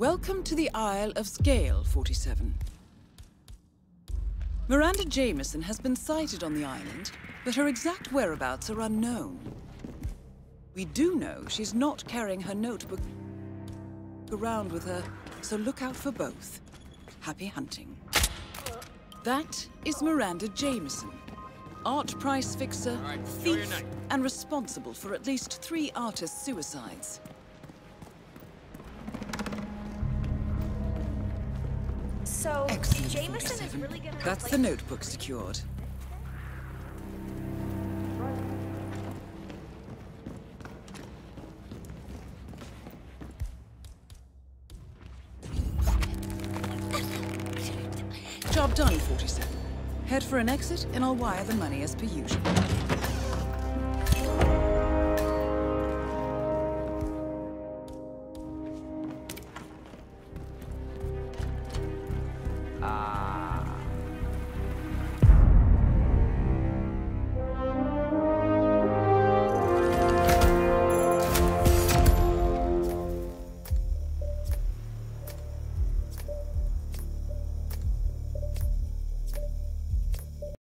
Welcome to the Isle of Sgàil, 47. Miranda Jameson has been sighted on the island, but her exact whereabouts are unknown. We do know she's not carrying her notebook around with her, so look out for both. Happy hunting. That is Miranda Jameson. Art price fixer, thief, and responsible for at least three artist suicides. So, Excellent, Jameson is really gonna That's the notebook secured. Job done, 47. Head for an exit, and I'll wire the money as per usual.